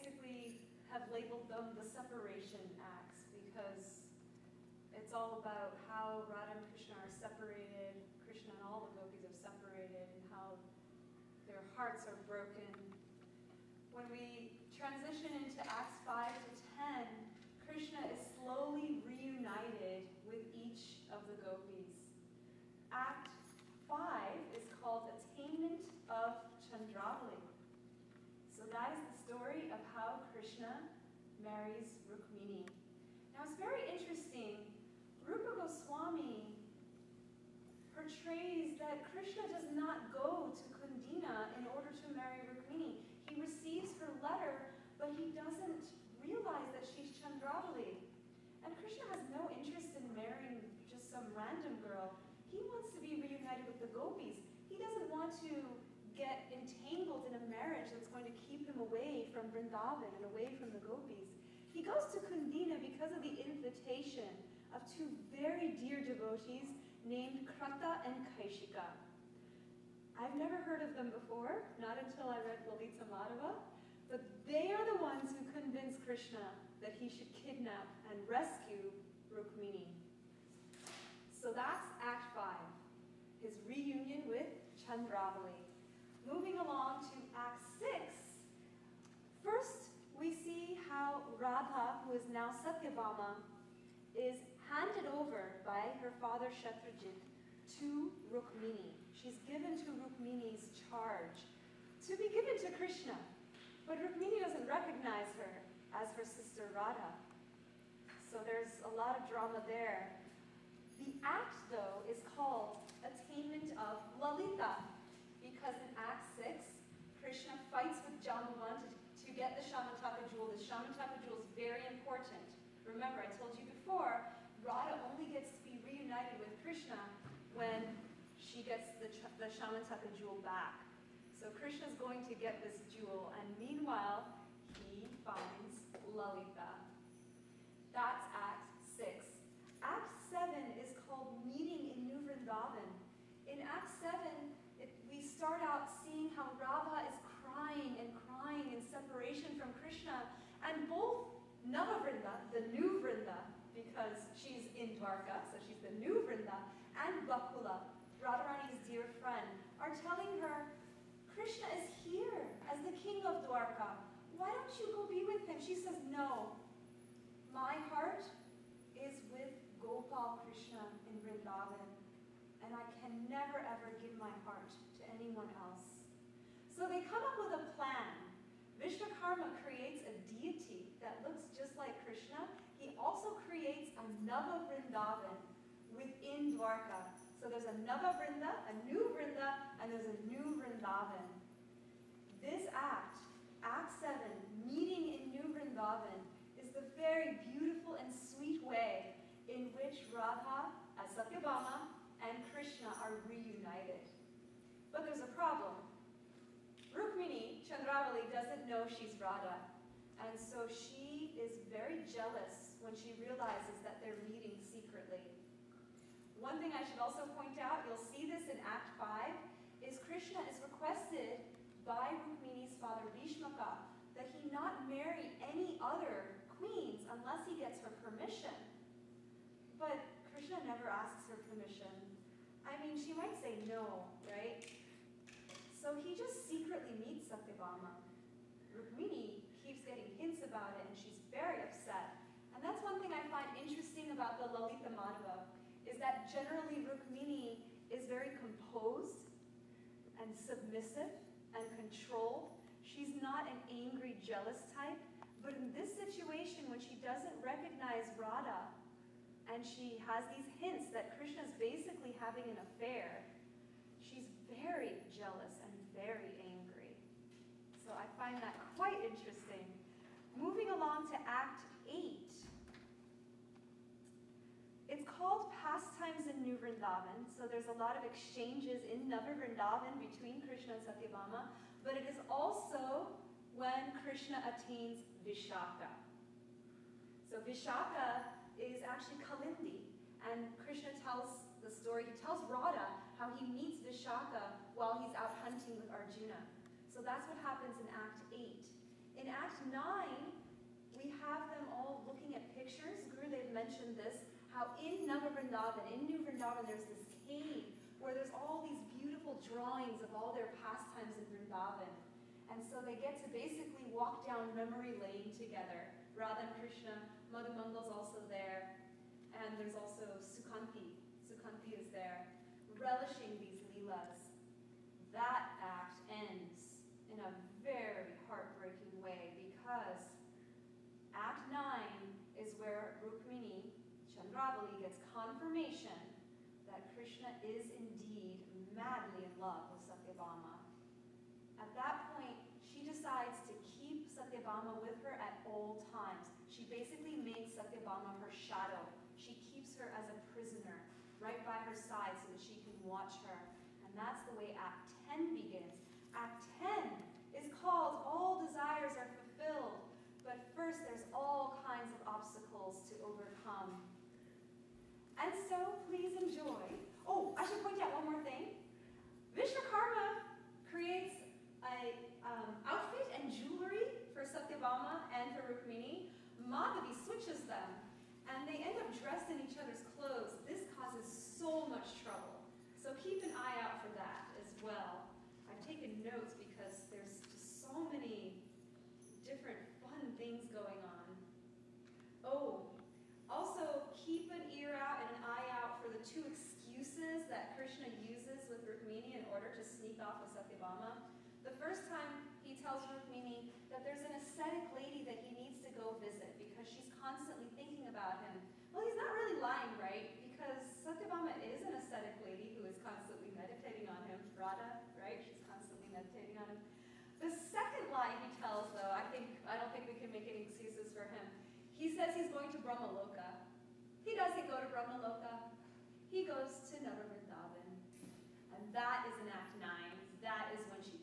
basically have labeled them the separation acts because it's all about how Radha and Krishna are separated, Krishna and all the gopis are separated, and how their hearts are broken. When we transition into Acts 5 to 10, Krishna is slowly reunited with each of the gopis. Act 5 is called Attainment of Chandravali. So that is the story of how Krishna marries Rukmini. Now it's very interesting. Rupa Goswami portrays that Krishna does not go to Kundina in order to marry Rukmini. He receives her letter, but he doesn't realize that she's Chandravali. And Krishna has no interest in marrying just some random girl. He wants to be reunited with the gopis. He doesn't want to get entangled in a marriage that's going to keep him away from Vrindavan and away from the gopis. He goes to Kundina because of the invitation of two very dear devotees named Krata and Kaishika. I've never heard of them before, not until I read Lalita Madhava, but they are the ones who convinced Krishna that he should kidnap and rescue Rukmini. So that's Act 5, his reunion with Chandravali. Moving along to Act 6, first we see how Radha, who is now Satyabhama, is handed over by her father Shatrajit to Rukmini. She's given to Rukmini's charge to be given to Krishna. But Rukmini doesn't recognize her as her sister Radha. So there's a lot of drama there. The act, though, is called Attainment of Lalita, 6, Krishna fights with Jambavan to, get the Syamantaka jewel. The Syamantaka jewel is very important. Remember, I told you before, Radha only gets to be reunited with Krishna when she gets the, the Syamantaka jewel back. So Krishna's going to get this jewel, and meanwhile, he finds Lalita. That's Act 6. Act 7 is called Meeting in New Vrindavan. In Act 7, it, we start out seeing how Radha is crying and crying in separation from Krishna, and both Navavrinda, the new Vrinda, because she's in Dwarka, so she's the new Vrinda, and Bakula, Radharani's dear friend, are telling her, Krishna is here as the king of Dwarka. Why don't you go be with him? She says, no. My heart is with Gopal Krishna in Vrindavan, and I can never ever give my heart to anyone else. So they come up with a plan. Vishwakarma creates a deity that looks just like Krishna. He also creates a Nava Vrindavan within Dwarka. So there's a Nava Vrinda, a new Vrinda, and there's a new Vrindavan. This act, Act 7, meeting in New Vrindavan, is the very beautiful and sweet way in which Radha, as Satyabhama, and Krishna are reunited. But there's a problem. Rukmini, Chandravali, doesn't know she's Radha. And so she is very jealous when she realizes that they're meeting secretly. One thing I should also point out, you'll see this in Act 5, is Krishna is requested by Rukmini's father Bhishmaka that he not marry any other queens unless he gets her permission. But Krishna never asks her permission. I mean, she might say no, right? So he just secretly meets Satyabhama. Rukmini about it, and she's very upset. And that's one thing I find interesting about the Lalita Madhava, is that generally Rukmini is very composed and submissive and controlled. She's not an angry, jealous type. But in this situation, when she doesn't recognize Radha, and she has these hints that Krishna is basically having an affair, she's very jealous and very angry. So I find that quite interesting. Moving along to Act 8. It's called Pastimes in New Vrindavan, so there's a lot of exchanges in Nava Vrindavan between Krishna and Satyabhama, but it is also when Krishna attains Vishaka. So Vishaka is actually Kalindi, and Krishna tells the story, he tells Radha how he meets Vishaka while he's out hunting with Arjuna. So that's what happens in Act 8. In Act 9, we have them all looking at pictures. Gurudev mentioned this, how in Nava Vrindavan, in New Vrindavan, there's this cave where there's all these beautiful drawings of all their pastimes in Vrindavan. And so they get to basically walk down memory lane together. Radha and Krishna, Madhumangal's also there, and there's also Sukanti. Sukanti is there, relishing these leelas. That act ends in a very heartbreaking way because Act 9 is where Rukmini, Chandravali, gets confirmation that Krishna is indeed madly in love with Satyabhama. At that point, she decides to keep Satyabhama with her at all times. She basically makes Satyabhama her shadow. She keeps her as a prisoner right by her side so that she can watch her. And that's the way Act 10 begins. Act 10 is called All Desires Are Fulfilled. But first, there's all kinds of obstacles to overcome. And so, please enjoy. Oh, I should point out one more thing. Vishwakarma creates a um, outfit and jewelry for Satyabhama and for Rukmini. Madhavi switches them, and they end up dressed in each other's clothes. This causes so much trouble. So keep an eye out for that as well. I've taken notes because there's just so many different fun things going on. Oh, also keep an ear out and an eye out for the two excuses that Krishna uses with Rukmini in with Satyabhama. The first time he tells Rukmini that there's an ascetic lady that he needs to go visit because she's constantly thinking about him. Well, he's not really lying, right? Because Satyabhama is an ascetic lady who is constantly meditating on him. Radha, right? She's constantly meditating on him. The second lie he tells, though, I think I don't think we can make any excuses for him. He says he's going to Brahmaloka. He doesn't go to Brahmaloka. He goes to Nava And that is in Act 9 that is when she